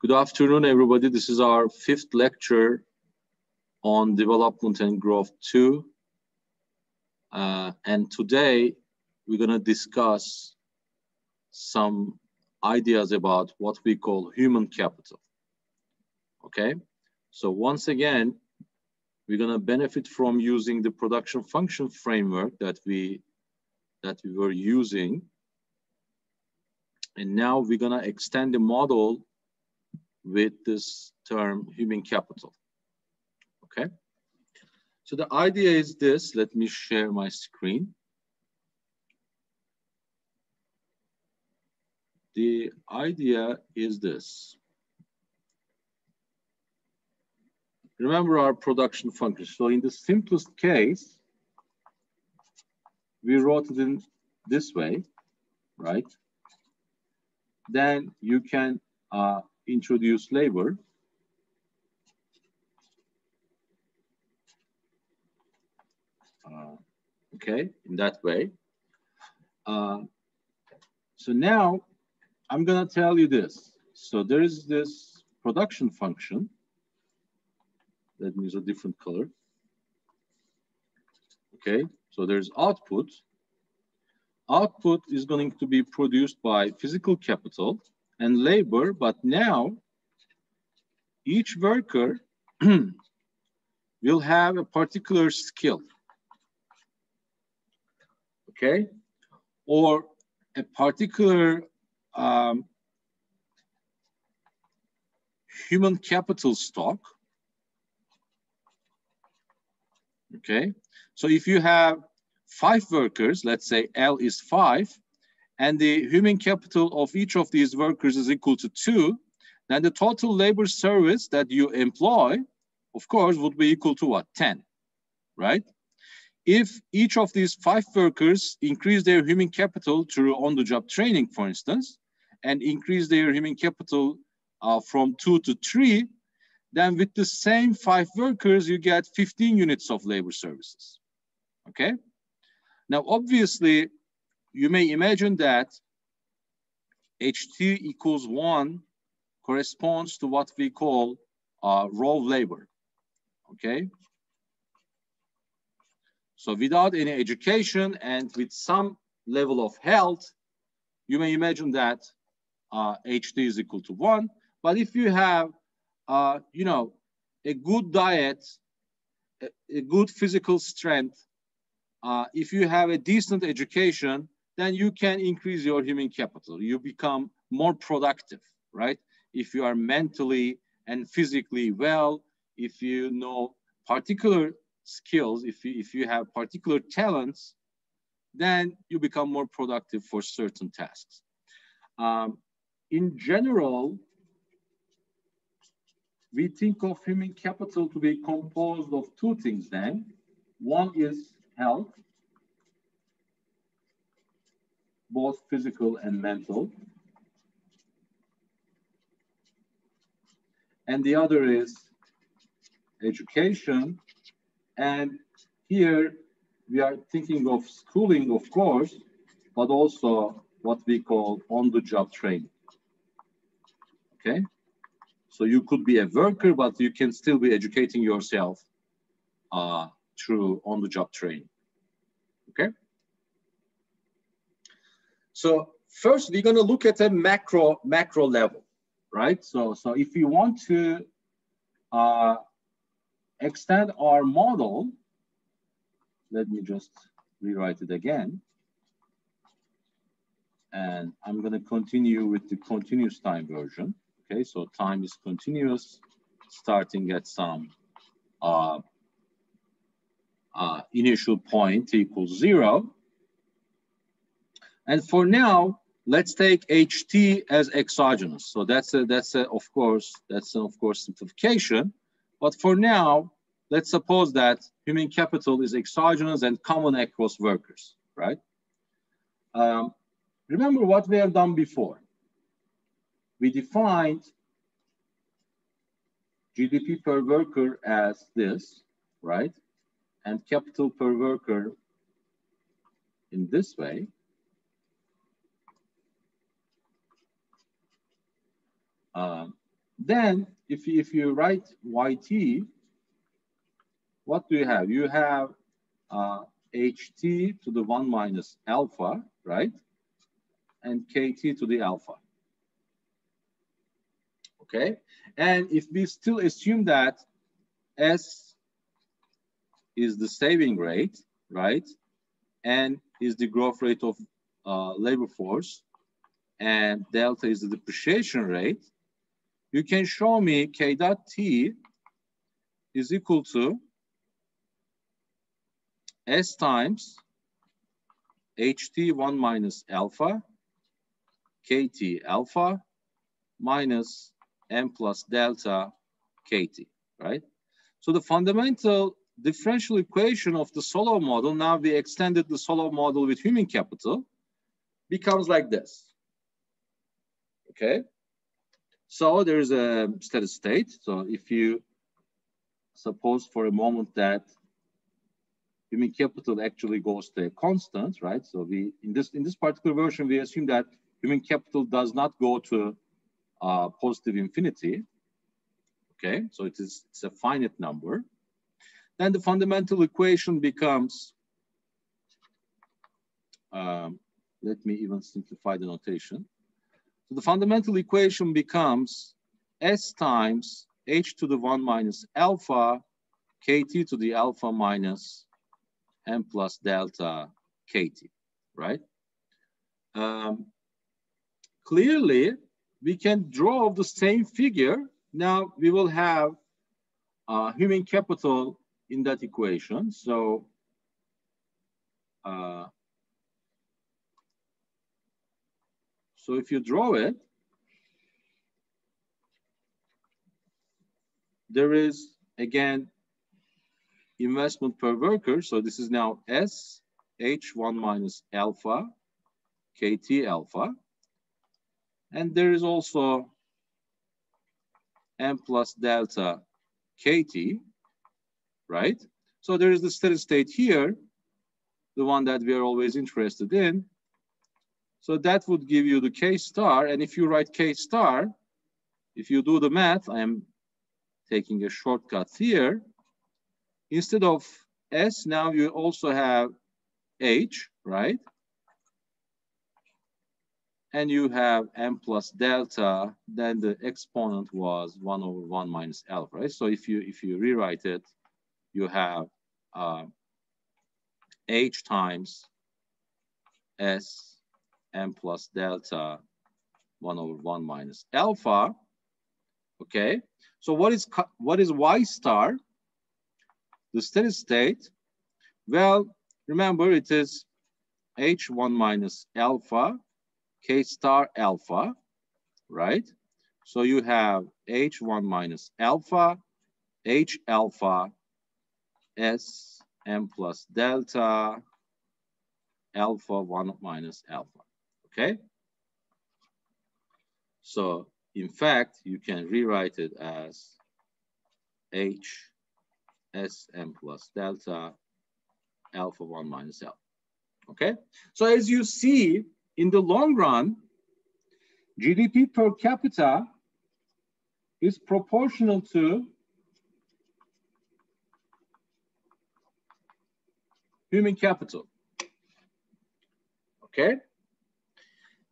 Good afternoon, everybody. This is our fifth lecture on development and growth two. Uh, and today we're gonna discuss some ideas about what we call human capital. Okay, so once again, we're gonna benefit from using the production function framework that we that we were using. And now we're gonna extend the model with this term human capital. Okay. So the idea is this. Let me share my screen. The idea is this. Remember our production function. So in the simplest case, we wrote it in this way, right? Then you can uh, introduce labor. Uh, okay, in that way. Uh, so now I'm gonna tell you this. So there is this production function that means a different color. Okay, so there's output. Output is going to be produced by physical capital and labor, but now each worker will have a particular skill. Okay, or a particular um, human capital stock okay? So if you have five workers, let's say L is five, and the human capital of each of these workers is equal to two, then the total labor service that you employ, of course, would be equal to what? 10, right? If each of these five workers increase their human capital through on-the-job training, for instance, and increase their human capital uh, from two to three, then with the same five workers, you get 15 units of labor services, okay? Now, obviously, you may imagine that HT equals one corresponds to what we call uh, raw labor, okay? So without any education and with some level of health, you may imagine that uh, HT is equal to one. But if you have uh, you know, a good diet, a, a good physical strength, uh, if you have a decent education, then you can increase your human capital. You become more productive, right? If you are mentally and physically well, if you know particular skills, if you, if you have particular talents, then you become more productive for certain tasks. Um, in general, we think of human capital to be composed of two things then. One is health, both physical and mental. And the other is education. And here we are thinking of schooling, of course, but also what we call on-the-job training. Okay? So you could be a worker, but you can still be educating yourself uh, through on-the-job training. Okay. So first, we're going to look at a macro macro level, right? So so if you want to uh, extend our model, let me just rewrite it again. And I'm going to continue with the continuous time version. Okay, so time is continuous, starting at some uh, uh, initial point equals zero. And for now, let's take HT as exogenous. So that's a, that's a, of course, that's a, of course simplification. But for now, let's suppose that human capital is exogenous and common across workers, right? Um, remember what we have done before we defined GDP per worker as this, right? And capital per worker in this way. Um, Then if, if you write YT, what do you have? You have uh, HT to the one minus alpha, right? And KT to the alpha. Okay, and if we still assume that S is the saving rate, right? And is the growth rate of uh, labor force, and delta is the depreciation rate, you can show me K dot T is equal to S times HT1 minus alpha, KT alpha, minus M plus delta KT, right? So the fundamental differential equation of the Solow model, now we extended the Solow model with human capital, becomes like this, okay? So there's a steady state. So if you suppose for a moment that human capital actually goes to a constant, right? So we in this in this particular version we assume that human capital does not go to uh, positive infinity. Okay, so it is it's a finite number. Then the fundamental equation becomes. Um, let me even simplify the notation. So the fundamental equation becomes S times h to the 1 minus alpha kt to the alpha minus m plus delta kt, right? Um, clearly, we can draw the same figure. Now we will have uh, human capital in that equation. So uh, So if you draw it, there is again investment per worker. So this is now S H1 minus alpha KT alpha. And there is also M plus delta KT, right? So there is the steady state here, the one that we are always interested in. So that would give you the K star. And if you write K star, if you do the math, I am taking a shortcut here. Instead of S, now you also have H, right? And you have M plus delta, then the exponent was one over one minus alpha, right? So if you, if you rewrite it, you have uh, H times S m plus delta 1 over 1 minus alpha. Okay, so what is what is y star? The steady state. Well, remember it is h1 minus alpha, k star alpha, right? So you have h1 minus alpha, h alpha, s m plus delta, alpha 1 minus alpha okay? So in fact, you can rewrite it as H Sm plus delta alpha 1 minus L. Okay? So as you see, in the long run, GDP per capita is proportional to human capital. Okay?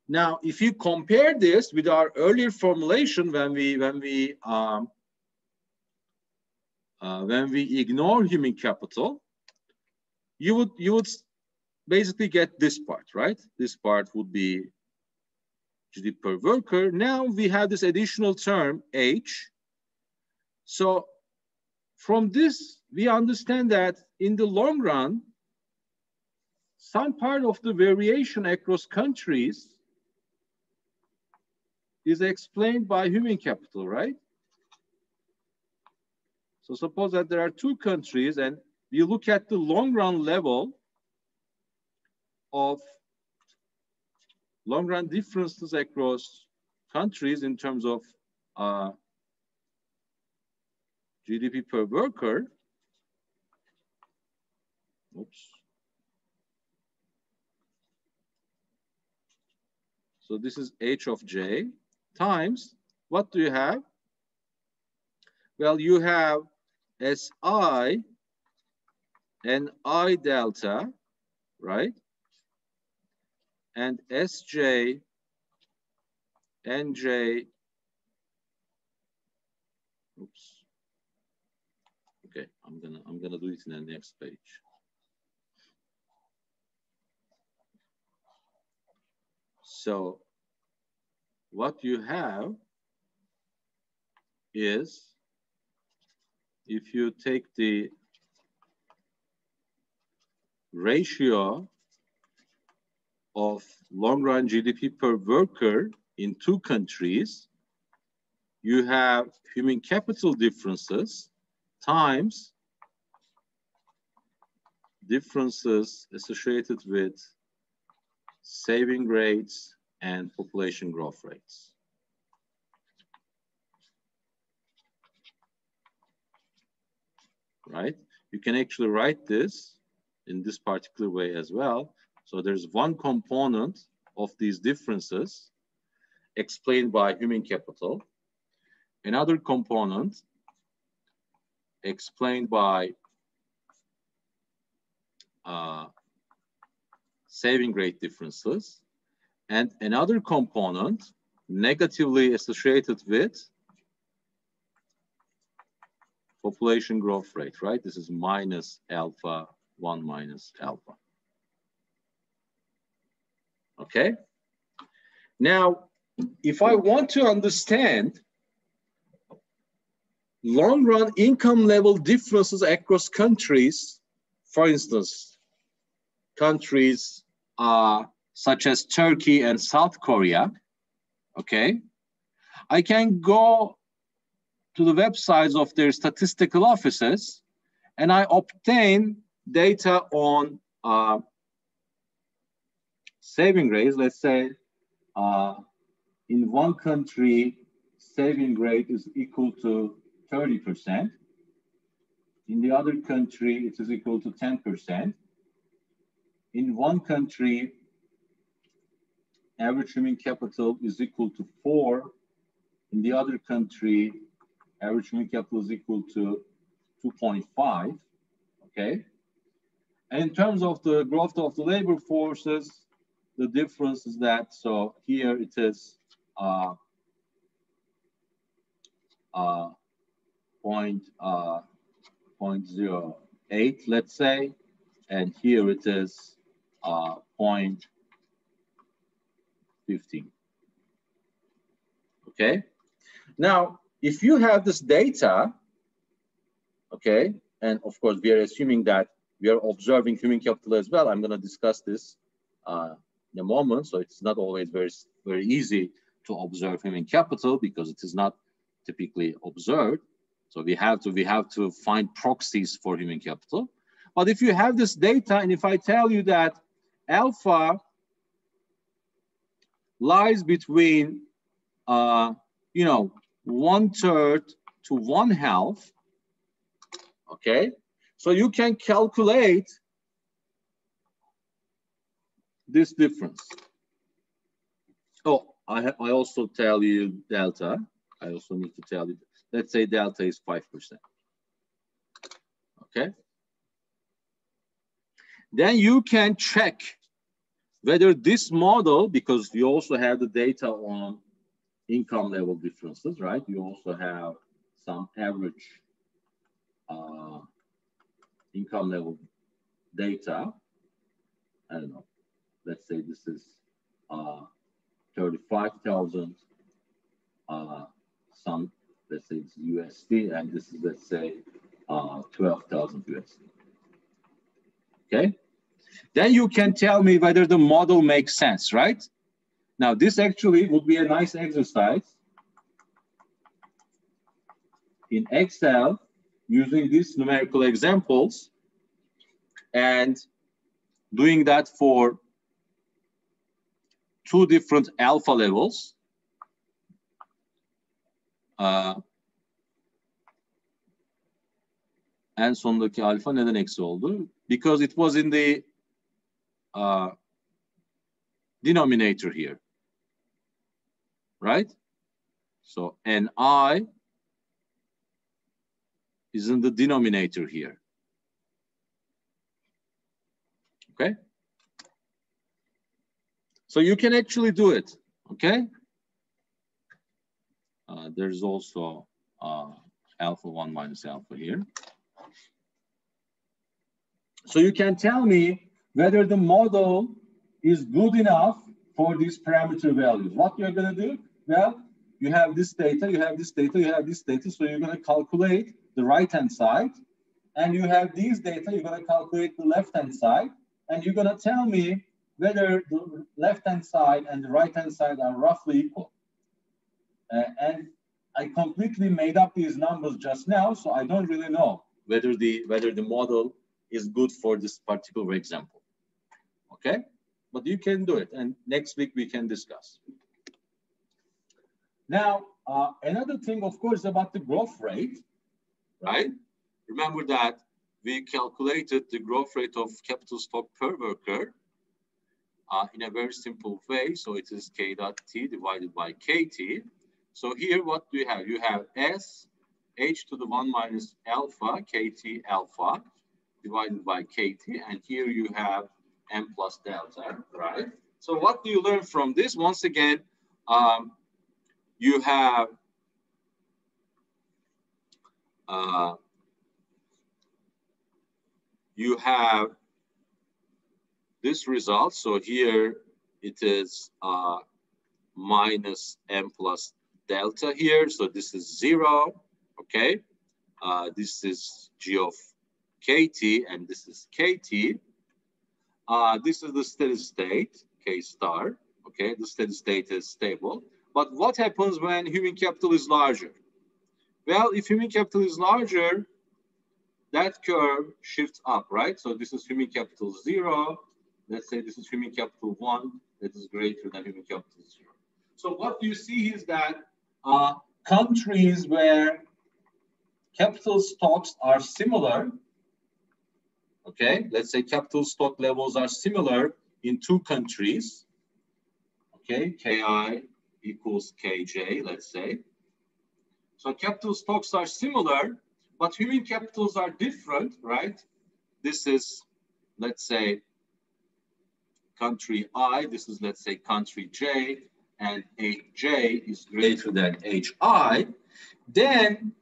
Now, if you compare this with our earlier formulation when we when we um, uh, when we ignore human capital, you would you would basically get this part, right? This part would be GDP per worker. Now we have this additional term H. So from this, we understand that in the long run, some part of the variation across countries is explained by human capital, right? So suppose that there are two countries and you look at the long run level of long run differences across countries in terms of uh, GDP per worker. Oops. So this is H of J times, what do you have? Well, you have SI and I delta, right? And SJ, NJ, oops. Okay, I'm gonna I'm gonna do it in the next page. So what you have is if you take the ratio of long run GDP per worker in two countries, you have human capital differences times differences associated with saving rates and population growth rates. Right? You can actually write this in this particular way as well. So there's one component of these differences explained by human capital. Another component explained by uh, saving rate differences. And another component negatively associated with population growth rate, right? This is minus alpha, one minus alpha. Okay? Now, if I want to understand long run income level differences across countries, for instance, countries uh, such as Turkey and South Korea, okay, I can go to the websites of their statistical offices and I obtain data on uh, saving rates. Let's say uh, in one country, saving rate is equal to 30%. In the other country, it is equal to 10%. In one country, average human capital is equal to four. In the other country, average human capital is equal to 2.5, okay? And in terms of the growth of the labor forces, the difference is that, so here it is uh, uh, point, uh, 0.08, let's say, and here it is uh, 0.15. Okay, now if you have this data, okay, and of course we are assuming that we are observing human capital as well. I'm going to discuss this uh, in a moment. So it's not always very, very easy to observe human capital because it is not typically observed. So we have to we have to find proxies for human capital. But if you have this data, and if I tell you that alpha lies between, uh, you know, one third to one half, okay? So you can calculate this difference. Oh, I, I also tell you delta. I also need to tell you, let's say delta is 5%. Okay. Then you can check whether this model, because you also have the data on income level differences, right? You also have some average uh, income level data. I don't know. Let's say this is uh, 35,000, uh, some, let's say it's USD, and this is, let's say, uh, 12,000 USD. Okay? Then you can tell me whether the model makes sense, right? Now, this actually would be a nice exercise in Excel using these numerical examples and doing that for two different alpha levels. Uh, en sondaki alfa neden eksi oldu? Because it was in the uh, denominator here right? So Ni is in the denominator here. Okay? So you can actually do it, okay? Uh, there's also uh, alpha 1 minus alpha here. So you can tell me whether the model is good enough for these parameter values. What you're going to do? Well, you have this data, you have this data, you have this data. So you're going to calculate the right-hand side. And you have these data, you're going to calculate the left-hand side. And you're going to tell me whether the left-hand side and the right-hand side are roughly equal. Uh, and I completely made up these numbers just now, so I don't really know whether the whether the model is good for this particular example. Okay, but you can do it, and next week we can discuss. Now, uh, another thing, of course, about the growth rate, right? Remember that we calculated the growth rate of capital stock per worker uh, in a very simple way. So it is k dot t divided by kt. So here, what do you have? You have S h to the 1 minus alpha, kt alpha, divided by kt. And here you have m plus delta, right? So what do you learn from this? Once again, um, you have uh, you have this result. So here it is uh, minus m plus delta here. So this is zero, okay? Uh, this is g of kt and this is kt. Uh, this is the steady state, k star, okay? The steady state is stable. But what happens when human capital is larger? Well, if human capital is larger, that curve shifts up, right? So this is human capital zero. Let's say this is human capital one, that is greater than human capital zero. So what you see is that uh, countries where capital stocks are similar, okay, let's say capital stock levels are similar in two countries, okay, KI equals KJ, let's say. So capital stocks are similar, but human capitals are different, right? This is, let's say, country I, this is, let's say, country J, and HJ is greater than HI, then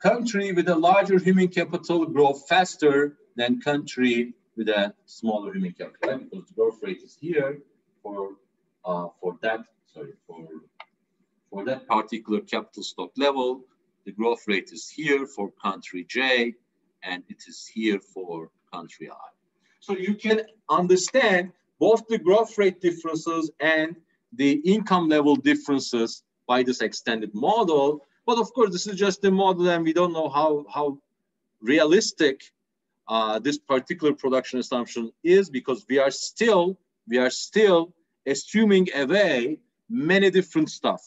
country with a larger human capital grow faster than country with a smaller human capital, right? because the growth rate is here for uh, for that sorry for for that particular capital stock level. The growth rate is here for country J, and it is here for country I. So you can understand both the growth rate differences and the income level differences by this extended model. But of course, this is just a model and we don't know how, how realistic uh, this particular production assumption is because we are still, we are still assuming away many different stuff,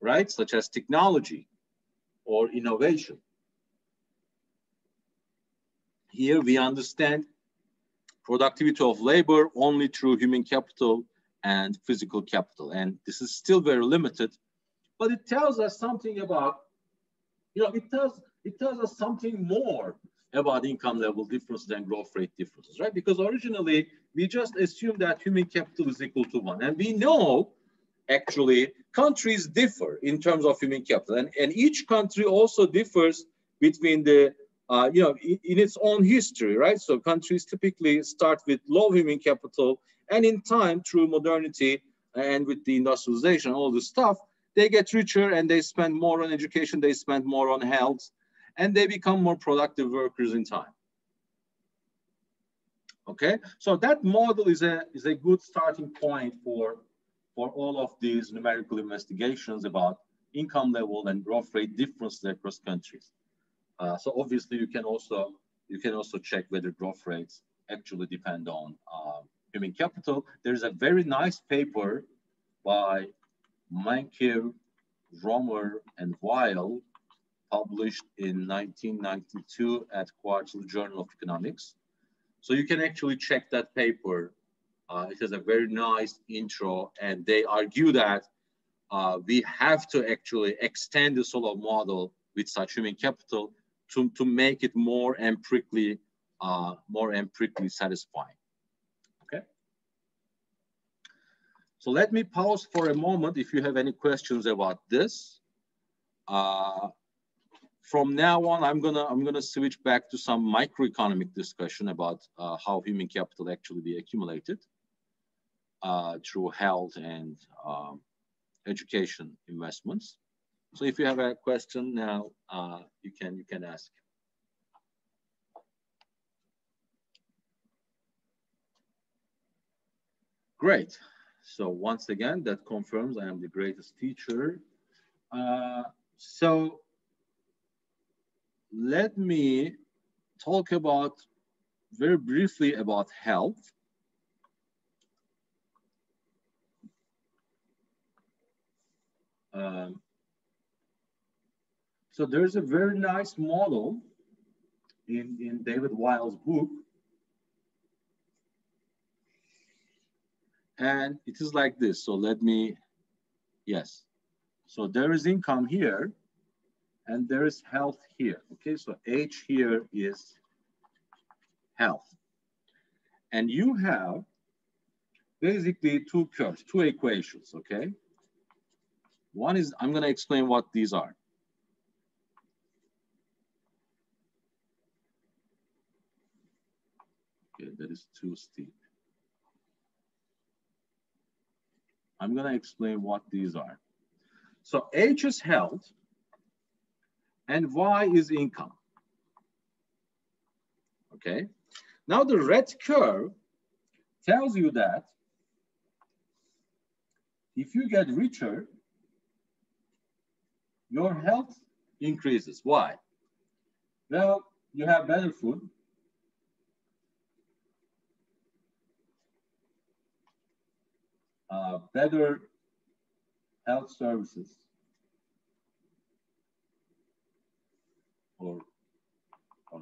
right? Such as technology or innovation. Here we understand productivity of labor only through human capital and physical capital. And this is still very limited, but it tells us something about, you know, it tells, it tells us something more about income level differences and growth rate differences, right? Because originally we just assumed that human capital is equal to one. And we know actually countries differ in terms of human capital. And, and each country also differs between the uh, you know, in, in, its own history, right? So countries typically start with low human capital, and in time, through modernity and with the industrialization, all this stuff, they get richer and they spend more on education, they spend more on health, and they become more productive workers in time. Okay, so that model is a is a good starting point for for all of these numerical investigations about income level and growth rate differences across countries. Uh, so obviously you can also you can also check whether growth rates actually depend on uh, human capital. There's a very nice paper by Mankiw, Romer, and Weil published in 1992 at Quarterly Journal of Economics. So you can actually check that paper. Uh, it has a very nice intro, and they argue that uh, we have to actually extend the Solow model with such human capital to, to make it more empirically, uh, more empirically satisfying. Okay. So let me pause for a moment if you have any questions about this. Uh, from now on, I'm gonna I'm gonna switch back to some microeconomic discussion about uh, how human capital actually be accumulated uh, through health and um, education investments. So if you have a question now, uh, you can you can ask. Great. So once again, that confirms I am the greatest teacher. Uh, so let me talk about very briefly about health. Um, so there's a very nice model in, in David Weil's book. And it is like this. So let me, yes. So there is income here and there is health here. Okay, so H here is health. And you have basically two curves, two equations, okay? One is, I'm gonna explain what these are. Okay, that is too steep. I'm gonna explain what these are. So H is health and Y is income. Okay, now the red curve tells you that if you get richer, your health increases. Why? Well, you have better food, uh, better health services or uh,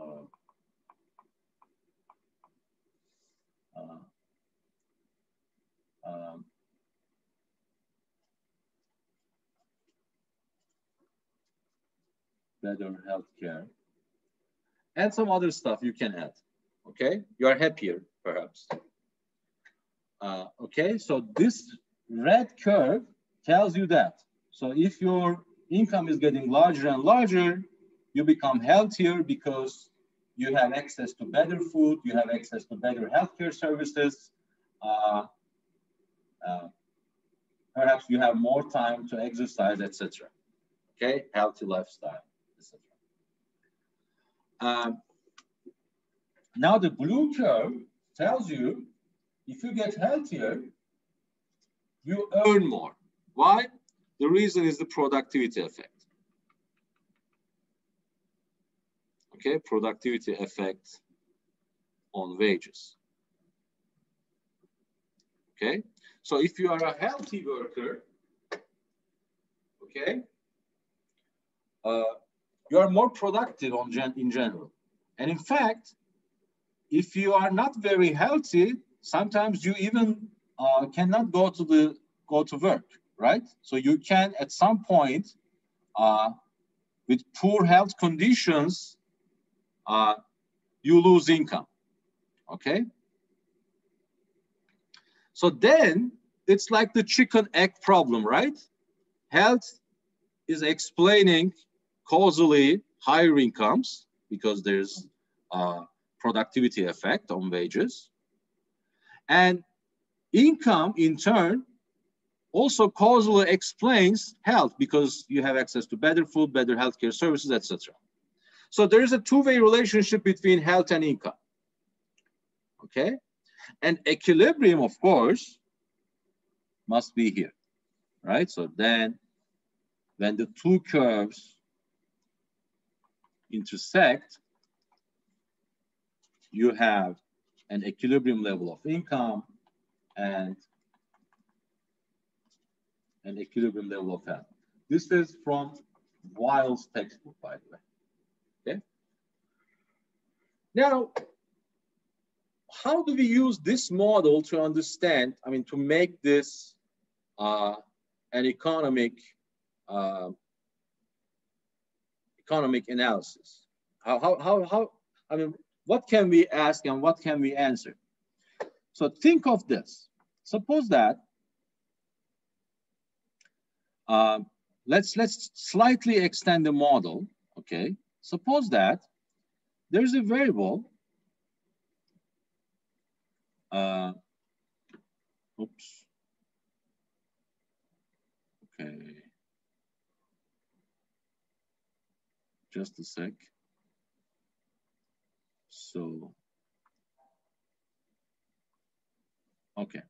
uh, um, better healthcare and some other stuff you can add. Okay, you are happier perhaps. Uh, okay, so this red curve tells you that. So if your income is getting larger and larger, you become healthier because you have access to better food, you have access to better healthcare services. Uh, uh, perhaps you have more time to exercise, etc. Okay, healthy lifestyle, etc. Um, now the blue curve tells you if you get healthier, you earn more. Why? The reason is the productivity effect. Okay, productivity effect on wages. Okay, so if you are a healthy worker, okay, uh, you are more productive on gen in general. And in fact, if you are not very healthy, sometimes you even uh, cannot go to the go to work, right? So you can at some point, uh, with poor health conditions, uh, you lose income. Okay. So then it's like the chicken egg problem, right? Health is explaining causally higher incomes because there's a productivity effect on wages. And income, in turn, also causally explains health because you have access to better food, better healthcare services, etc. So there is a two-way relationship between health and income. Okay, and equilibrium, of course, must be here, right? So then, when the two curves intersect, you have an equilibrium level of income and an equilibrium level of health. This is from Weil's textbook, by the way. Okay. Now, how do we use this model to understand, I mean, to make this uh, an economic, uh, economic analysis. How, how, how, how, I mean, what can we ask and what can we answer? So think of this. Suppose that, uh, let's, let's slightly extend the model, okay? Suppose that there's a variable, uh, oops, okay. Just a sec. So, okay.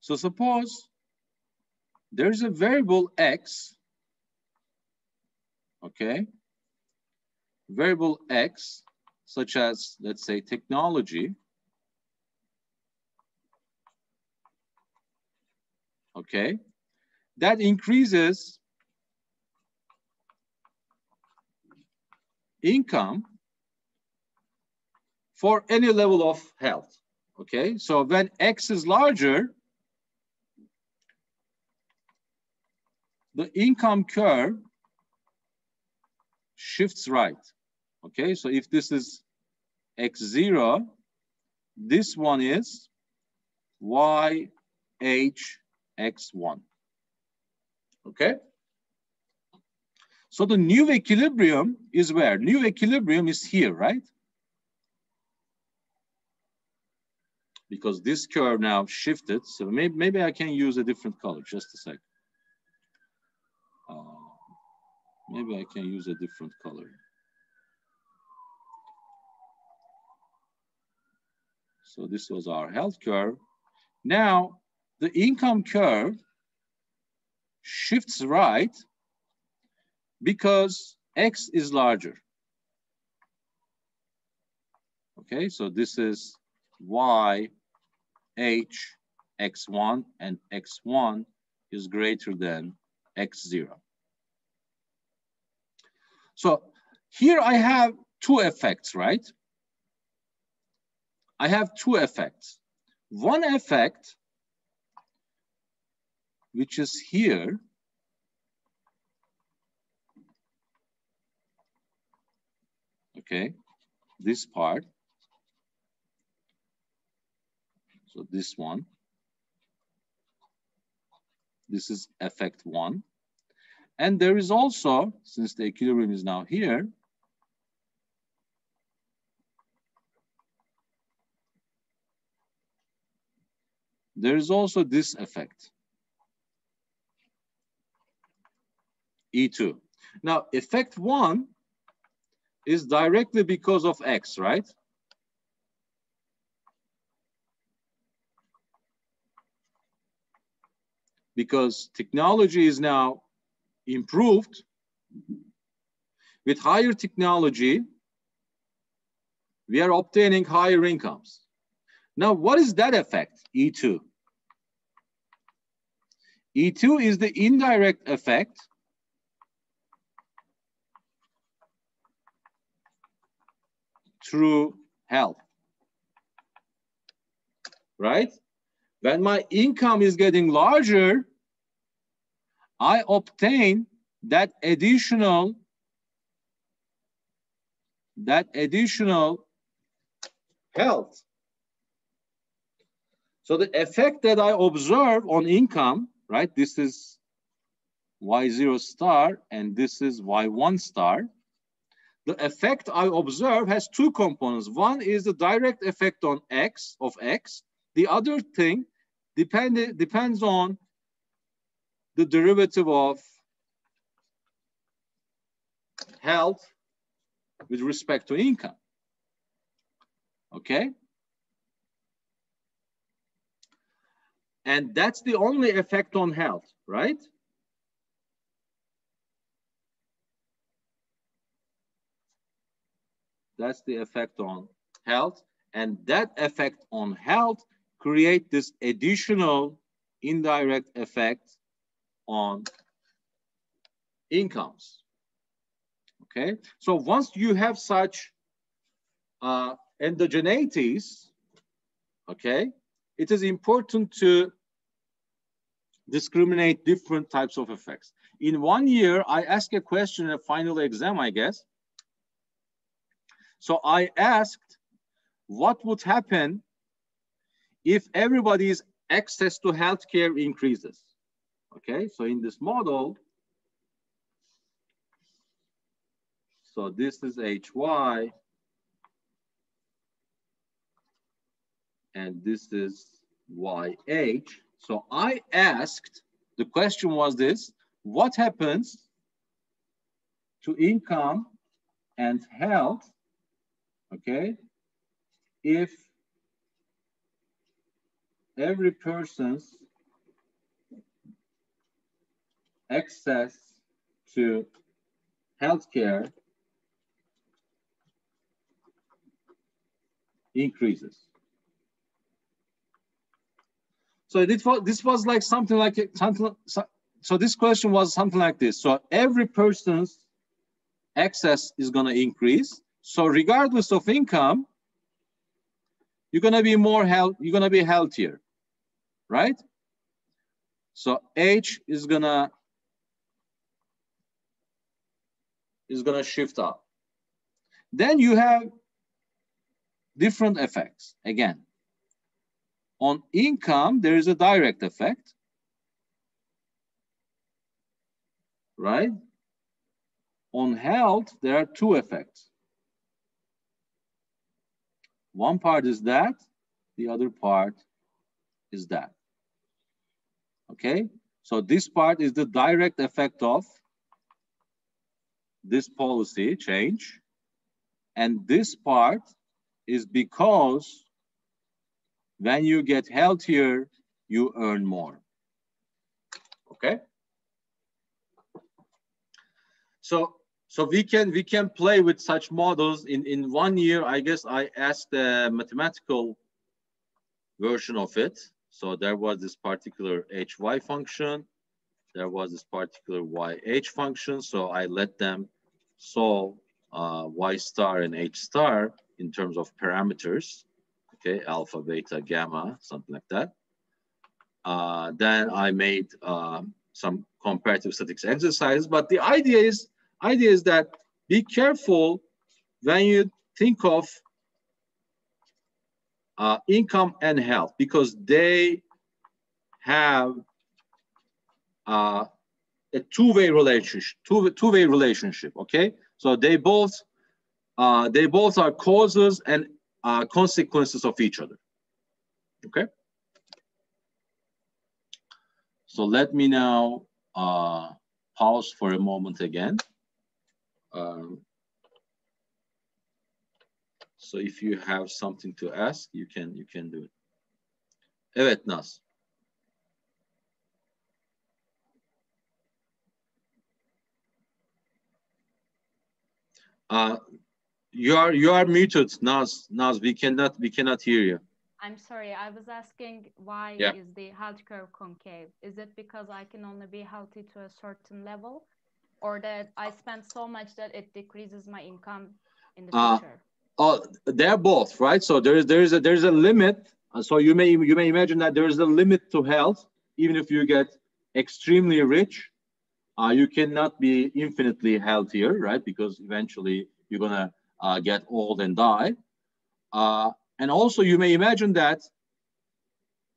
So suppose there's a variable x, okay? Variable x, such as, let's say, technology, okay? That increases income for any level of health. Okay, so when X is larger, the income curve shifts right. Okay, so if this is X0, this one is YH X1. Okay? So the new equilibrium is where? New equilibrium is here, right? Because this curve now shifted. So maybe, maybe I can use a different color, just a sec. Uh, maybe I can use a different color. So this was our health curve. Now, the income curve shifts right because x is larger. Okay, so this is y h x1 and x1 is greater than x0. So here I have two effects, right? I have two effects. One effect, which is here, okay, this part. So this one. This is effect one. And there is also, since the equilibrium is now here, there is also this effect, E2. Now, effect one is directly because of X, right? Because technology is now improved. With higher technology, we are obtaining higher incomes. Now, what is that effect, E2? E2 is the indirect effect through health, right? When my income is getting larger, I obtain that additional that additional health. So the effect that I observe on income, right? This is Y0 star and this is Y1 star the effect I observe has two components. One is the direct effect on x of x. The other thing depend, depends on the derivative of health with respect to income. Okay? And that's the only effect on health, right? That's the effect on health. And that effect on health create this additional indirect effect on incomes. Okay, so once you have such uh, endogeneities, okay, it is important to discriminate different types of effects. In one year, I ask a question in a final exam, I guess. So I asked, what would happen if everybody's access to healthcare increases? Okay, so in this model, so this is HY, and this is YH. So I asked, the question was this, what happens to income and health, okay, if every person's access to healthcare increases. So this was, this was like something like something. So this question was something like this. So every person's access is going to increase. So regardless of income, you're going to be more health. You're to be healthier, right? So H is to is going to shift up. Then you have different effects again. On income, there is a direct effect, right? On health, there are two effects. One part is that, the other part is that. Okay, so this part is the direct effect of this policy change. And this part is because when you get healthier, you earn more. Okay? So so we can we can play with such models in in one year. I guess I asked the mathematical version of it. So there was this particular hy function. There was this particular yh function. So I let them solve uh, y star and h star in terms of parameters okay, alpha, beta, gamma, something like that. Uh, then I made uh, some comparative statistics exercises, but the idea is, idea is that be careful when you think of uh, income and health because they have uh, a two-way relationship, two, two-way relationship, okay? So they both, uh, they both are causes and uh, consequences of each other. Okay. So let me now uh, pause for a moment again. Um, so if you have something to ask, you can you can do it. Evet Naz. Uh, you are you are muted, Naz. Naz, we cannot we cannot hear you. I'm sorry. I was asking why yeah. is the health curve concave? Is it because I can only be healthy to a certain level, or that I spend so much that it decreases my income in the uh, future? Uh, they're both, right? So there is there is a there's a limit. Uh, so you may you may imagine that there is a limit to health, even if you get extremely rich. Uh, you cannot be infinitely healthier, right? Because eventually you're gonna uh, get old and die. Uh, and also you may imagine that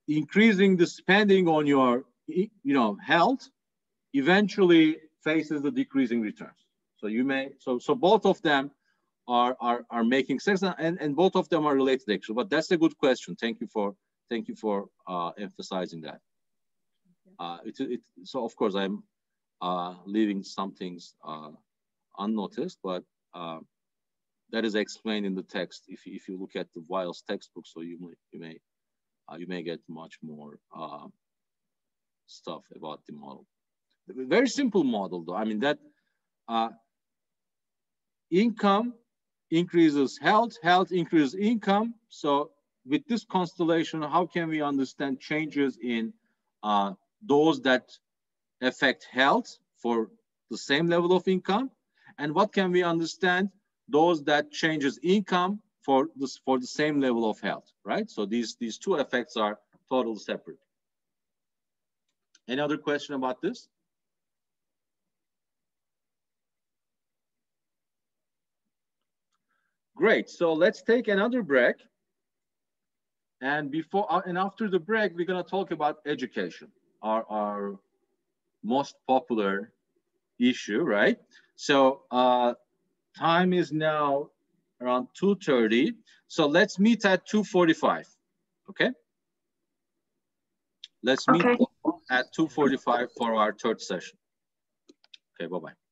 increasing the spending on your you know, health eventually faces the decreasing returns. So you may, so, so both of them are, are, are making sense and, and both of them are related actually, but that's a good question. Thank you for, thank you for uh, emphasizing that. Uh, it, it, so of course I'm uh, leaving some things uh, unnoticed, but uh, that is explained in the text. If, if you look at the Weil's textbook, so you may you may uh, you may get much more uh, stuff about the model. Very simple model, though. I mean that uh, income increases health, health increases income. So with this constellation, how can we understand changes in uh, those that affect health for the same level of income? And what can we understand those that changes income for this for the same level of health, right? So these these two effects are totally separate. Any other question about this? Great, so let's take another break. And before uh, and after the break, we're gonna talk about education, our, our most popular issue, right? So uh, time is now around 2.30. So let's meet at 2.45, okay? Let's meet okay. at 2.45 for our third session. Okay, bye-bye.